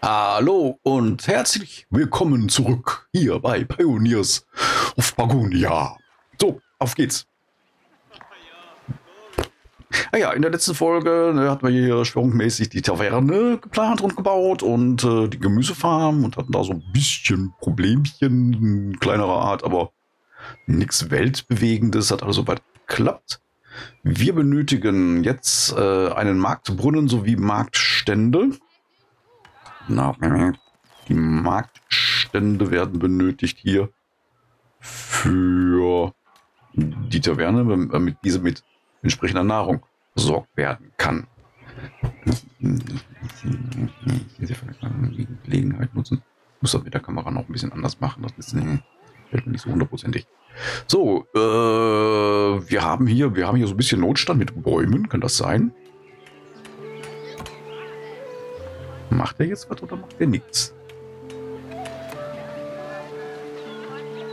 Hallo und herzlich willkommen zurück hier bei Pioneers of Pagonia. So, auf geht's. Ah ja, in der letzten Folge ne, hatten wir hier schwerpunktmäßig die Taverne geplant und gebaut und äh, die Gemüsefarm und hatten da so ein bisschen Problemchen kleinerer Art, aber nichts Weltbewegendes, hat also soweit geklappt. Wir benötigen jetzt äh, einen Marktbrunnen sowie Marktstände. Die Marktstände werden benötigt hier für die Taverne, damit diese mit entsprechender Nahrung versorgt werden kann. Gelegenheit nutzen. Muss das mit der Kamera noch ein bisschen anders machen. Das ist nicht so hundertprozentig. So, äh, wir haben hier, wir haben hier so ein bisschen Notstand mit Bäumen. Kann das sein? Macht er jetzt was oder macht er nichts?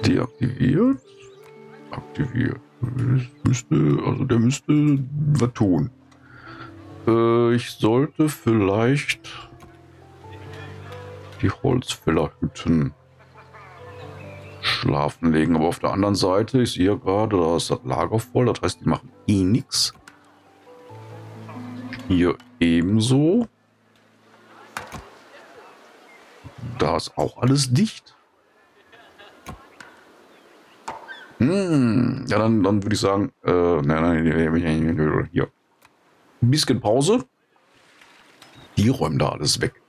Deaktiviert. Aktiviert. Müsste, also der müsste was tun. Äh, ich sollte vielleicht die Holzfällerhütten schlafen legen. Aber auf der anderen Seite, ich sehe gerade, da ist das Lager voll. Das heißt, die machen eh nichts. Hier ebenso. Da ist auch alles dicht. Hm, ja, dann, dann würde ich sagen, äh, nein, nein, hier. Ein bisschen Pause. Die räumen da alles weg.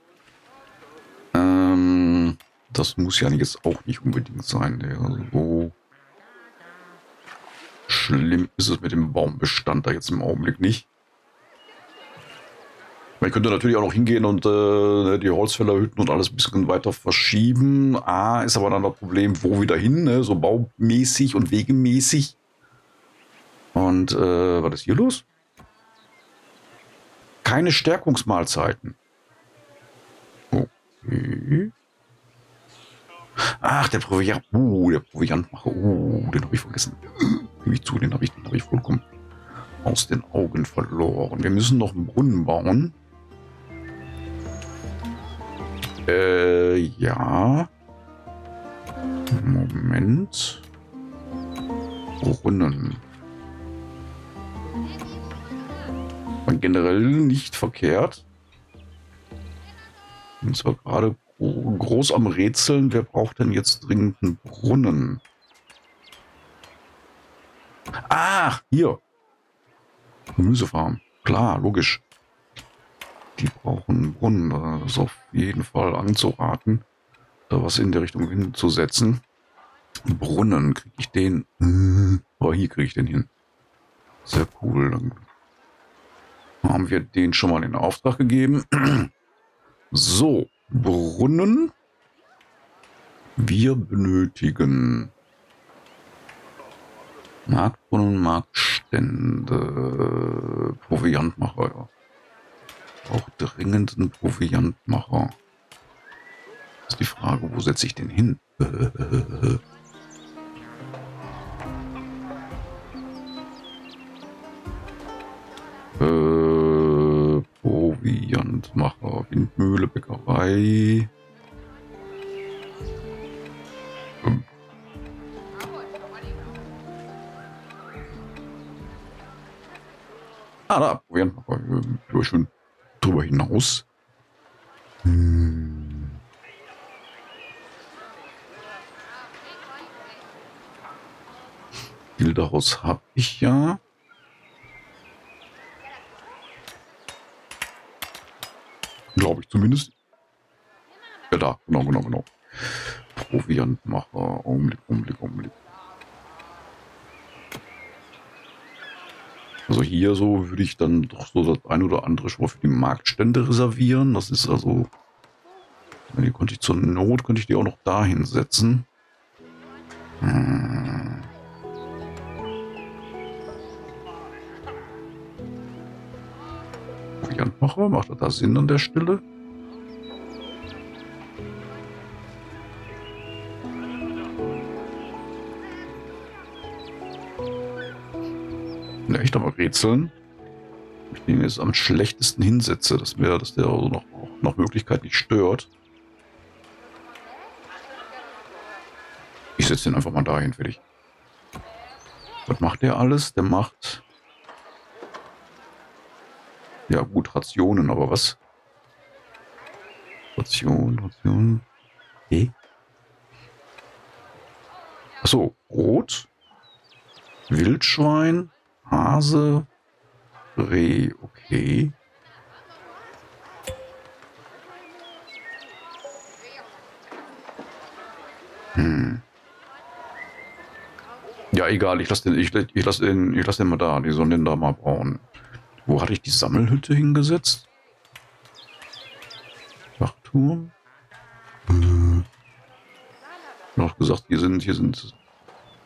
Ähm, das muss ja jetzt auch nicht unbedingt sein. Also so schlimm ist es mit dem Baumbestand da jetzt im Augenblick nicht. Man könnte natürlich auch noch hingehen und äh, ne, die Holzfällerhütten und alles ein bisschen weiter verschieben. A, ist aber dann das Problem, wo wieder hin, ne? so baumäßig und wegemäßig. Und äh, was ist hier los? Keine Stärkungsmahlzeiten. Okay. Ach, der Proviant. Uh, der Proviantmacher. Uh, den habe ich vergessen. Gebe ich zu, den habe ich, hab ich vollkommen aus den Augen verloren. Wir müssen noch einen Brunnen bauen. Äh, ja. Moment. Brunnen. War generell nicht verkehrt. Und zwar gerade groß am Rätseln, wer braucht denn jetzt dringend einen Brunnen? Ach, hier. Gemüsefarm. Klar, logisch die brauchen einen Brunnen. Das ist auf jeden Fall anzuraten, da was in der Richtung hinzusetzen. Brunnen, kriege ich den? Aber hier kriege ich den hin. Sehr cool. Dann haben wir den schon mal in Auftrag gegeben. So, Brunnen. Wir benötigen Marktbrunnen, Marktstände, Proviantmacher. Brauche dringend einen Proviantmacher. Ist die Frage, wo setze ich den hin? äh, Proviantmacher, Windmühle, Bäckerei. Ähm. Ah, da, Proviantmacher. Ja, schön darüber hinaus? Hm. Bilderhaus habe ich ja. Glaube ich zumindest. Ja, da, genau, genau, genau. Proviantmacher. Augenblick, Augenblick, Augenblick. Also hier so würde ich dann doch so das ein oder andere schon mal für die Marktstände reservieren. Das ist also, die konnte ich zur Not, könnte ich die auch noch dahin setzen. Hm. Variantmacher, macht das da Sinn an der Stelle? Aber rätseln. ich den jetzt am schlechtesten hinsetze, dass, mir, dass der also noch, nach Möglichkeit nicht stört. Ich setze den einfach mal dahin, fertig. Was macht der alles? Der macht... Ja gut, Rationen, aber was? Ration, Ration. Okay. Achso, Brot, Wildschwein, Hase, Reh, okay. Hm. Ja, egal, ich lasse den, ich, ich lasse den, ich lasse den mal da. Die sollen den da mal bauen. Wo hatte ich die Sammelhütte hingesetzt? Wachturm? Hm. Noch gesagt, hier sind, hier sind,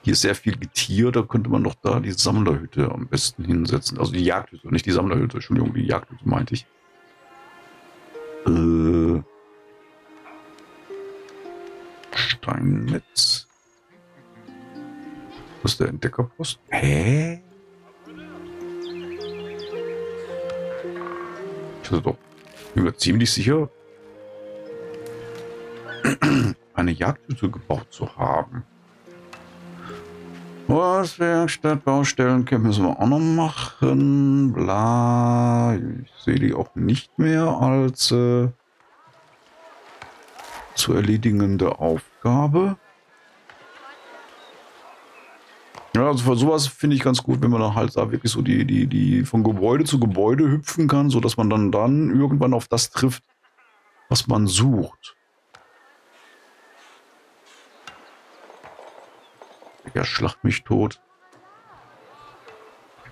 hier ist sehr viel Getier, da könnte man doch da die Sammlerhütte am besten hinsetzen. Also die Jagdhütte, nicht die Sammlerhütte, Entschuldigung, die Jagdhütte meinte ich. Äh, Steinmetz. Das ist der Entdeckerpost. Hä? Ich hatte doch, bin mir ziemlich sicher, eine Jagdhütte gebaut zu haben. Werkstatt, Baustellencamp müssen wir auch noch machen. Bla. Ich sehe die auch nicht mehr als äh, zu erledigende Aufgabe. Ja, also für sowas finde ich ganz gut, wenn man halt da wirklich so die, die, die von Gebäude zu Gebäude hüpfen kann, sodass man dann, dann irgendwann auf das trifft, was man sucht. Ja, schlacht mich tot.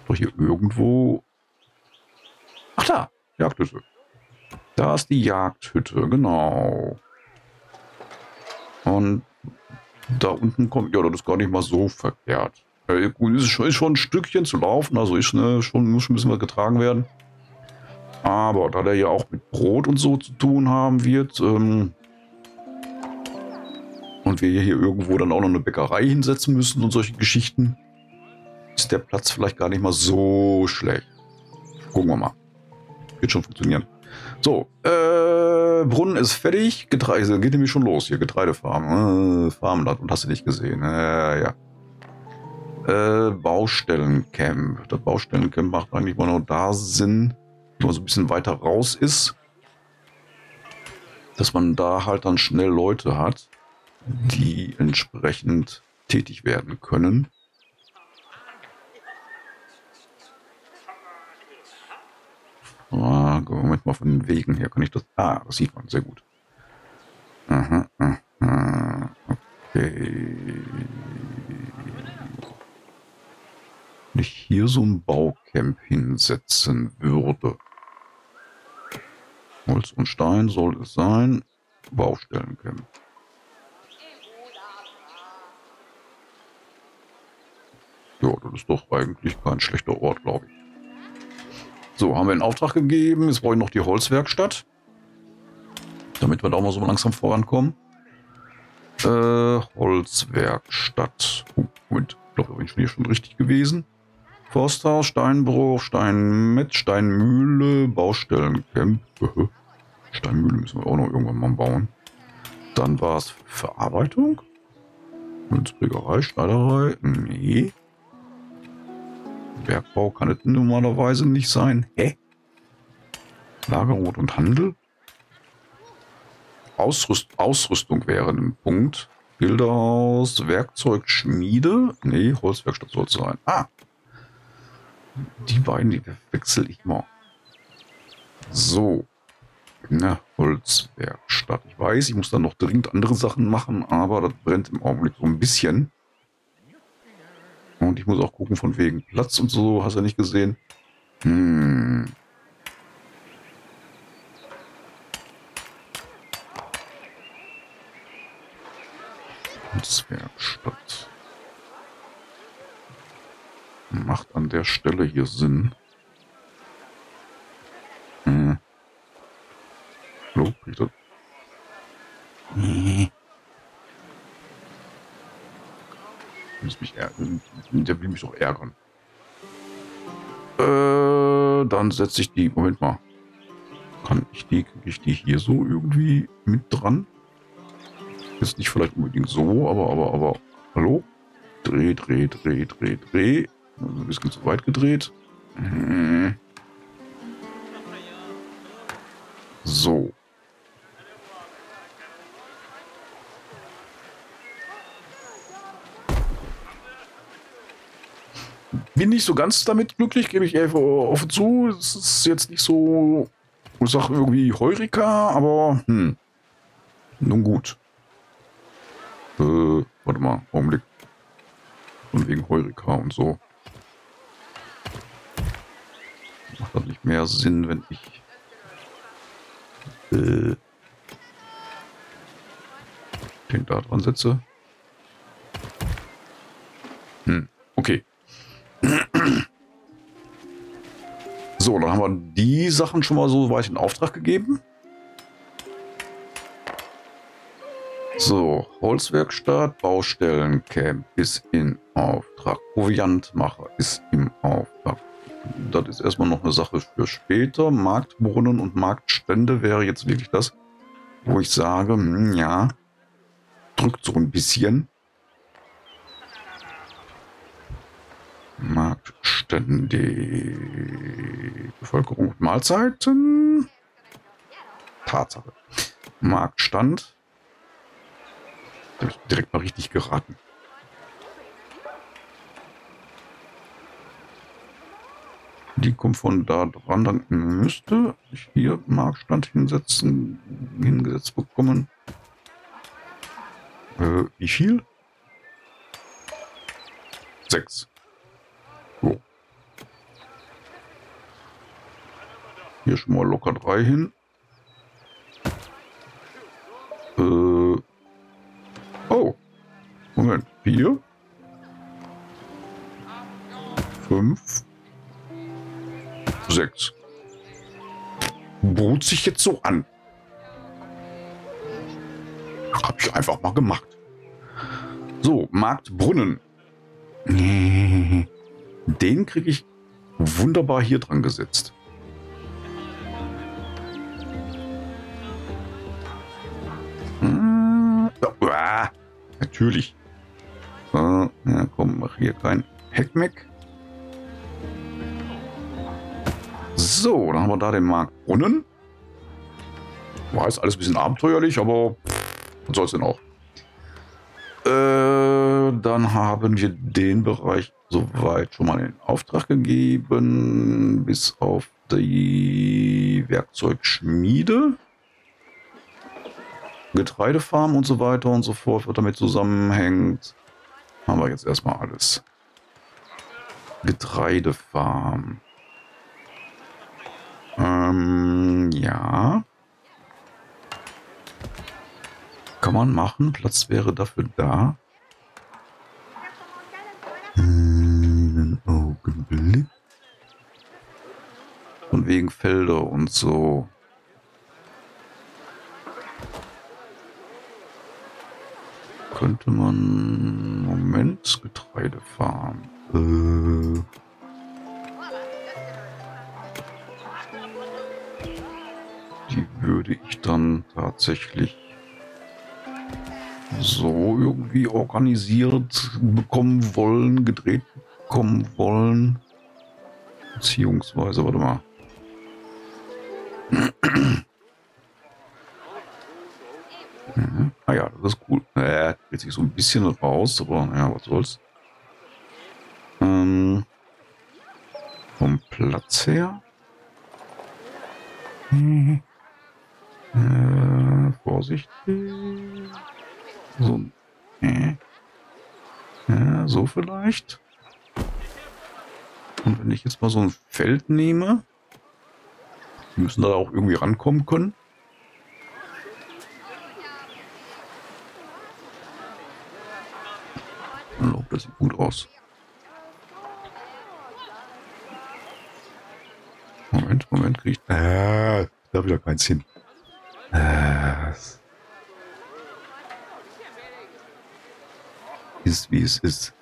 Doch hier irgendwo... Ach da, Jagdhütte. Da ist die Jagdhütte, genau. Und da unten kommt, ja, das ist gar nicht mal so verkehrt. Gut, ist schon, ist schon ein Stückchen zu laufen, also ist ne, schon, muss schon ein bisschen was getragen werden. Aber da der ja auch mit Brot und so zu tun haben wird, ähm, und wir hier irgendwo dann auch noch eine Bäckerei hinsetzen müssen und solche Geschichten, ist der Platz vielleicht gar nicht mal so schlecht. Gucken wir mal. Wird schon funktionieren. So, äh, Brunnen ist fertig. Getreide, geht nämlich schon los hier. Getreidefarm. Äh, Farmland und hast du nicht gesehen. Äh, ja. Äh, Baustellencamp. Das Baustellencamp macht eigentlich mal nur da Sinn, wenn man so ein bisschen weiter raus ist. Dass man da halt dann schnell Leute hat die entsprechend tätig werden können. Ah, Moment mal von den Wegen her. Kann ich das? Ah, das sieht man sehr gut. Aha, aha, okay. Wenn ich hier so ein Baucamp hinsetzen würde. Holz und Stein soll es sein. Baustellencamp. Ja, das ist doch eigentlich kein schlechter Ort, glaube ich. So, haben wir einen Auftrag gegeben. Jetzt brauche ich noch die Holzwerkstatt. Damit wir da mal so langsam vorankommen. Äh, Holzwerkstatt. Oh, Moment, ich glaube, da bin hier schon richtig gewesen. Forsthaus, Steinbruch, Steinmetz, Steinmühle, Baustellencamp. Steinmühle müssen wir auch noch irgendwann mal bauen. Dann war es Verarbeitung. Münzprägerei, Schneiderei. Nee. Bergbau kann es normalerweise nicht sein. Hä? Lagerrot und Handel? Ausrüst Ausrüstung wäre ein Punkt. Bilderhaus, Werkzeugschmiede. Nee, Holzwerkstatt soll es sein. Ah! Die beiden, die wechsle ich mal. So. Na, Holzwerkstatt. Ich weiß, ich muss dann noch dringend andere Sachen machen, aber das brennt im Augenblick so ein bisschen. Und ich muss auch gucken, von wegen Platz und so, hast du nicht gesehen. Hm. Kunstwerkstatt. Macht an der Stelle hier Sinn. Hm. Hallo, Peter? Nee. Muss mich ärgern. Der will mich doch ärgern. Äh, dann setze ich die. Moment mal. Kann ich die, ich die hier so irgendwie mit dran? Ist nicht vielleicht unbedingt so, aber, aber, aber. Hallo? Dreh, dreh, dreh, dreh, dreh. Also ein bisschen zu weit gedreht. Hm. So. Bin nicht so ganz damit glücklich, gebe ich eher offen zu. Es ist jetzt nicht so, ich sag irgendwie Heurika, aber hm. Nun gut. Äh, warte mal, Augenblick. Von wegen Heurika und so. Macht das nicht mehr Sinn, wenn ich äh, den da dran setze? Hm, okay. So, dann haben wir die Sachen schon mal so weit in Auftrag gegeben. So, Holzwerkstatt, Baustellencamp ist in Auftrag. Proviantmacher ist im Auftrag. Das ist erstmal noch eine Sache für später. Marktbrunnen und Marktstände wäre jetzt wirklich das, wo ich sage, hm, ja, drückt so ein bisschen. Marktstände, Bevölkerung und Mahlzeiten. Tatsache. Marktstand habe ich direkt mal richtig geraten. Die kommt von da dran, dann müsste ich hier Marktstand hinsetzen, hingesetzt bekommen. Äh, wie viel? Sechs. Hier schon mal locker drei hin. Äh, Oh. Moment. Vier. Fünf. Sechs. Bot sich jetzt so an. Hab ich einfach mal gemacht. So, Marktbrunnen. Den kriege ich wunderbar hier dran gesetzt. Natürlich. So, ja, komm, mach hier kein Heckmeck. So, dann haben wir da den Marktbrunnen. War jetzt alles ein bisschen abenteuerlich, aber was soll es denn auch? Äh, dann haben wir den Bereich soweit schon mal in Auftrag gegeben, bis auf die Werkzeugschmiede. Getreidefarm und so weiter und so fort, was damit zusammenhängt. Haben wir jetzt erstmal alles. Getreidefarm. Ähm, ja. Kann man machen. Platz wäre dafür da. Einen Augenblick. Von wegen Felder und so. Könnte man... Moment, Getreidefarm. Äh... Die würde ich dann tatsächlich so irgendwie organisiert bekommen wollen, gedreht bekommen wollen. Beziehungsweise, warte mal. Mhm. Ah ja, das ist cool. Äh, dreht sich so ein bisschen raus, aber naja, was soll's. Ähm, vom Platz her. Äh, vorsichtig. So. Äh. Ja, so vielleicht. Und wenn ich jetzt mal so ein Feld nehme, müssen da auch irgendwie rankommen können. Moment kriegt. Äh, da wieder keins hin. Äh, ist wie es ist.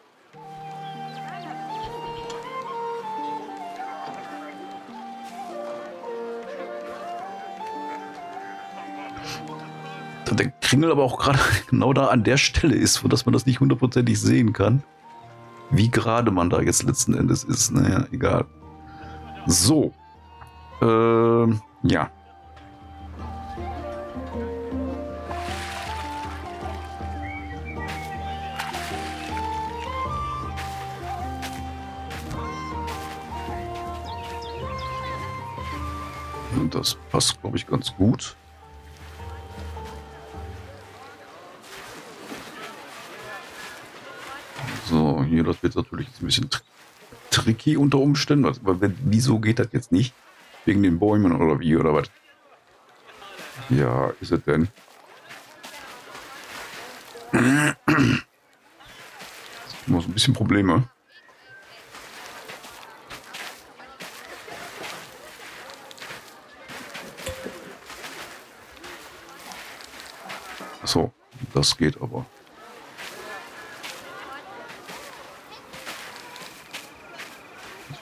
der Kringel aber auch gerade genau da an der Stelle ist, wo dass man das nicht hundertprozentig sehen kann. Wie gerade man da jetzt letzten Endes ist, naja, egal. So. Ähm, ja. Das passt, glaube ich, ganz gut. So, hier, das wird natürlich ein bisschen tr tricky unter Umständen. Also, wenn, wieso geht das jetzt nicht? Wegen den Bäumen oder wie, oder was? Ja, ist es denn? Immer ein bisschen Probleme. So, das geht aber.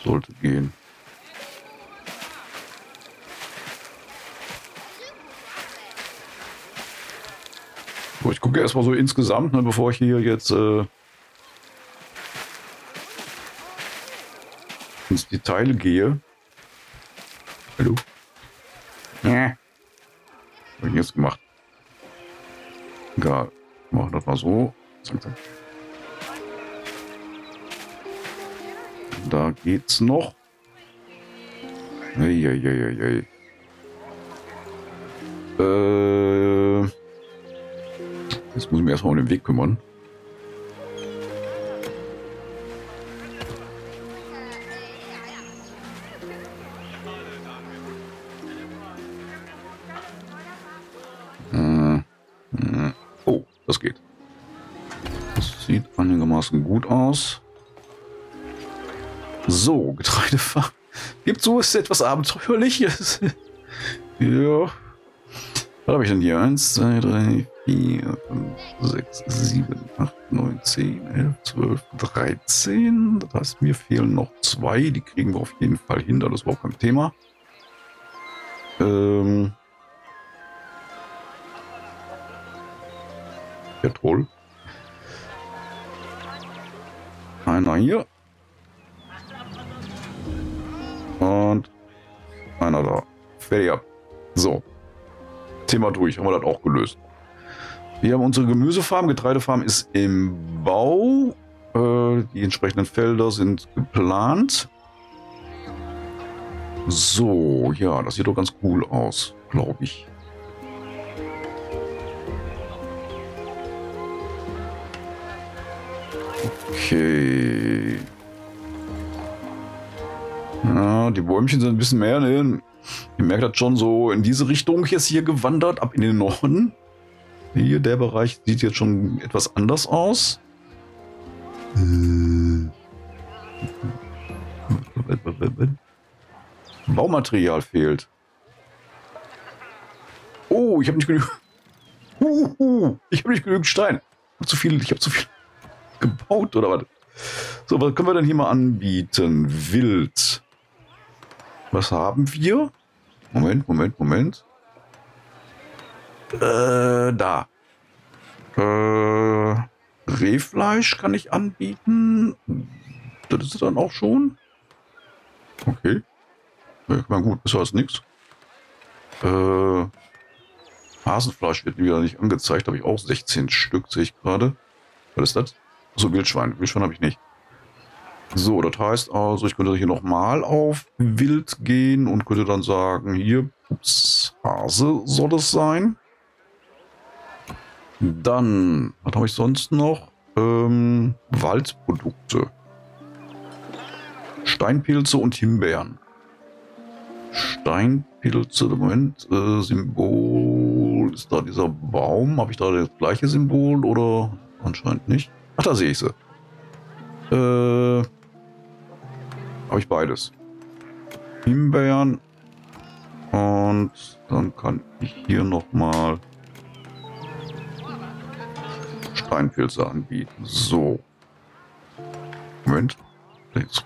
Sollte gehen. So, ich gucke erstmal so insgesamt, ne, bevor ich hier jetzt äh, ins Detail gehe. Hallo? Ja. Was habe ich jetzt gemacht? Egal. Machen das mal so. Zack, zack. Da geht's noch. Eieieiei. Äh, jetzt muss ich mich erstmal um den Weg kümmern. Hm, hm. Oh, das geht. Das sieht einigermaßen gut aus. So, Getreidefarm. Gibt so ist etwas Abenteuerliches. ja. Was habe ich denn hier? 1, 2, 3, 4, 5, 6, 7, 8, 9, 10, 11, 12, 13. Das heißt, mir fehlen noch zwei. Die kriegen wir auf jeden Fall hin. Das ist überhaupt kein Thema. Ähm. Ja, toll. Einer hier. Und einer da. Fertig ab. So. Thema durch. Haben wir das auch gelöst. Wir haben unsere Gemüsefarm. Getreidefarm ist im Bau. Äh, die entsprechenden Felder sind geplant. So, ja, das sieht doch ganz cool aus, glaube ich. Okay. Ja, die Bäumchen sind ein bisschen mehr, ne? Ihr merkt das schon so in diese Richtung jetzt hier gewandert, ab in den Norden. Hier, der Bereich sieht jetzt schon etwas anders aus. Baumaterial fehlt. Oh, ich habe nicht genug. Uh, ich habe nicht genügend Stein. Ich habe zu viel, ich habe zu viel gebaut oder was? So, was können wir denn hier mal anbieten? Wild. Was haben wir? Moment, Moment, Moment. Äh, da. Äh, Rehfleisch kann ich anbieten. Das ist dann auch schon. Okay. Ja, na gut, besser als nichts. Äh, Hasenfleisch wird wieder nicht angezeigt. Habe ich auch 16 Stück, sehe ich gerade. Was ist das? So, Wildschwein. Wildschwein habe ich nicht. So, das heißt also, ich könnte hier nochmal auf Wild gehen und könnte dann sagen, hier, ups, Hase soll es sein. Dann, was habe ich sonst noch? Ähm, Waldprodukte. Steinpilze und Himbeeren. Steinpilze, Moment, äh, Symbol, ist da dieser Baum? Habe ich da das gleiche Symbol oder anscheinend nicht? Ach, da sehe ich sie. Äh, habe ich beides. Himbeeren. Und dann kann ich hier nochmal Steinpilze anbieten. So. Moment. Jetzt.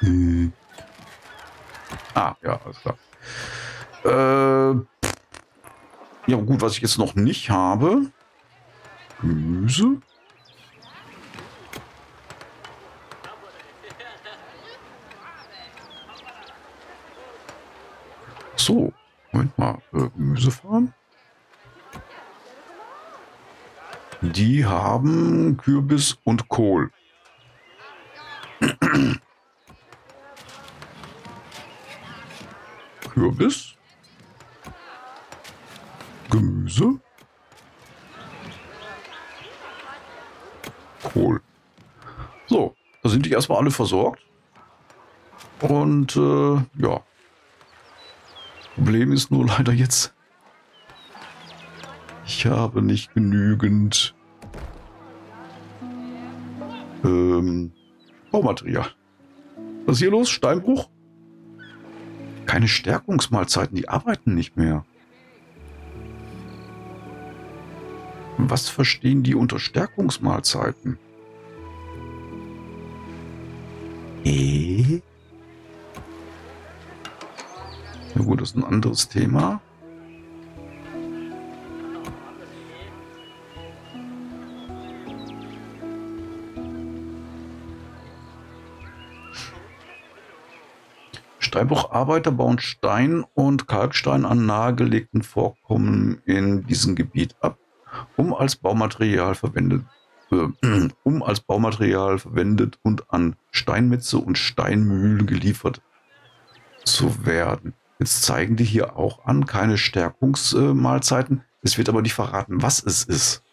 Hm. Ah, ja, alles klar. Äh, Ja, gut, was ich jetzt noch nicht habe. Gemüse. So, Moment mal. Äh, Gemüsefarm. Die haben Kürbis und Kohl. Kürbis. Gemüse. Kohl. So, da sind die erstmal alle versorgt. Und äh, ja. Problem ist nur leider jetzt, ich habe nicht genügend ähm, Baumaterial. Was ist hier los? Steinbruch? Keine Stärkungsmahlzeiten, die arbeiten nicht mehr. Was verstehen die unter Stärkungsmahlzeiten? Eh? Ja gut, das ist ein anderes Thema. Steinbrucharbeiter bauen Stein und Kalkstein an nahegelegten Vorkommen in diesem Gebiet ab, um als Baumaterial verwendet, äh, um als Baumaterial verwendet und an Steinmetze und Steinmühlen geliefert zu werden. Jetzt zeigen die hier auch an, keine Stärkungsmahlzeiten. Es wird aber nicht verraten, was es ist.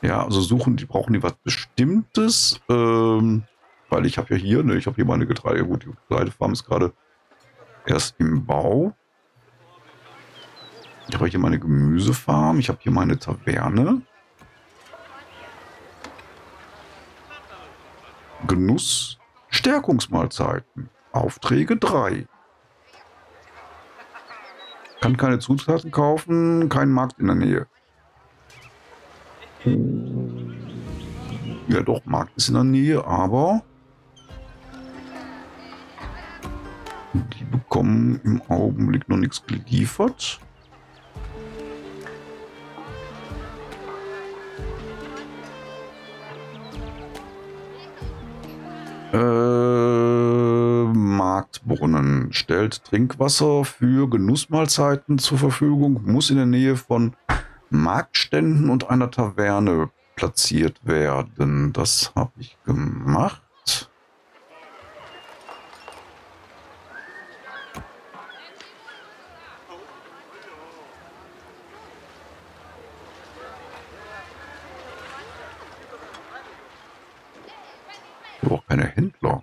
Ja, also suchen, die brauchen die was Bestimmtes. Ähm, weil ich habe ja hier, ne, ich habe hier meine Getreide, gut, die Getreidefarm ist gerade erst im Bau. Ich habe hier meine Gemüsefarm, ich habe hier meine Taverne. Genuss, Stärkungsmahlzeiten, Aufträge 3. Kann keine Zutaten kaufen, kein Markt in der Nähe. Ja doch, Markt ist in der Nähe, aber Die bekommen im Augenblick noch nichts geliefert. Äh, Marktbrunnen stellt Trinkwasser für Genussmahlzeiten zur Verfügung, muss in der Nähe von Marktständen und einer Taverne platziert werden. Das habe ich gemacht. Habe auch keine Händler.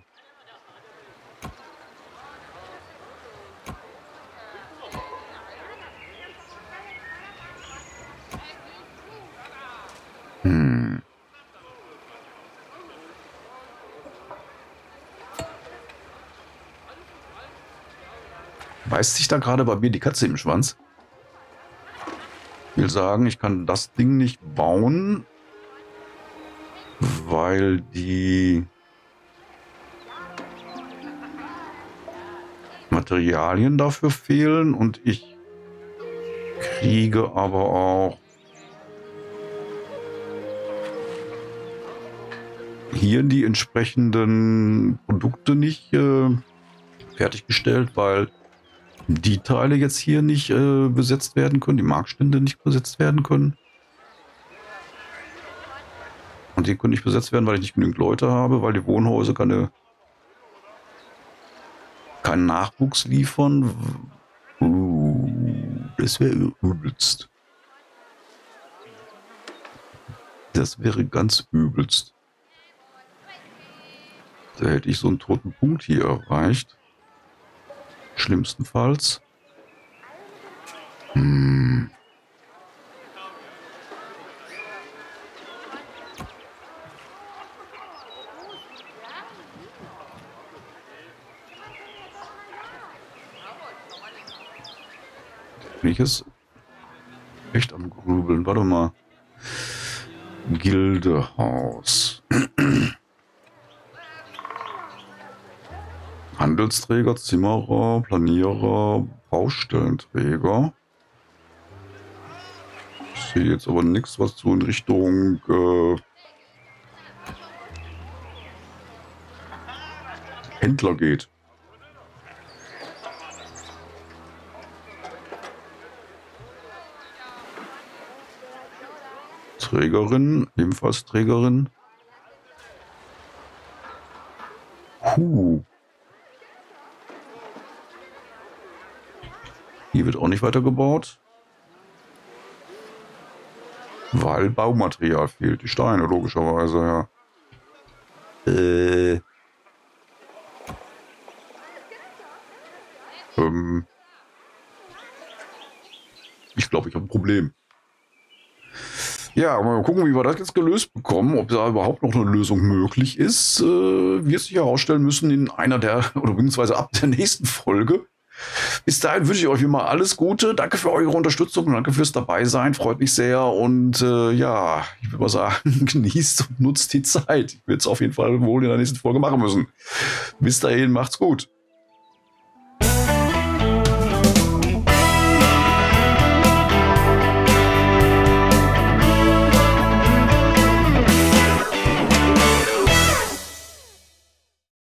Hm. Beißt sich da gerade bei mir die Katze im Schwanz? Ich will sagen, ich kann das Ding nicht bauen, weil die Materialien dafür fehlen und ich kriege aber auch hier die entsprechenden Produkte nicht äh, fertiggestellt, weil die Teile jetzt hier nicht äh, besetzt werden können, die Marktstände nicht besetzt werden können. Und die können nicht besetzt werden, weil ich nicht genügend Leute habe, weil die Wohnhäuser keine keinen Nachwuchs liefern. Uh, das wäre übelst. Das wäre ganz übelst. Da hätte ich so einen toten Punkt hier erreicht. Schlimmstenfalls. Hm. Bin ich jetzt echt am Grübeln? Warte mal. Gildehaus. Handelsträger, Zimmerer, Planierer, Baustellenträger. Okay, jetzt aber nichts, was so in Richtung äh, Händler geht. Trägerin, ebenfalls Trägerin. Huh. Hier wird auch nicht weitergebaut. Weil Baumaterial fehlt. Die Steine, logischerweise, ja. Äh. Ähm. Ich glaube, ich habe ein Problem. Ja, mal gucken, wie wir das jetzt gelöst bekommen, ob da überhaupt noch eine Lösung möglich ist. Äh, wird sich herausstellen müssen in einer der, oder beziehungsweise ab der nächsten Folge. Bis dahin wünsche ich euch immer alles Gute. Danke für eure Unterstützung und danke fürs Dabeisein. Freut mich sehr. Und äh, ja, ich würde mal sagen, genießt und nutzt die Zeit. Ich werde es auf jeden Fall wohl in der nächsten Folge machen müssen. Bis dahin, macht's gut.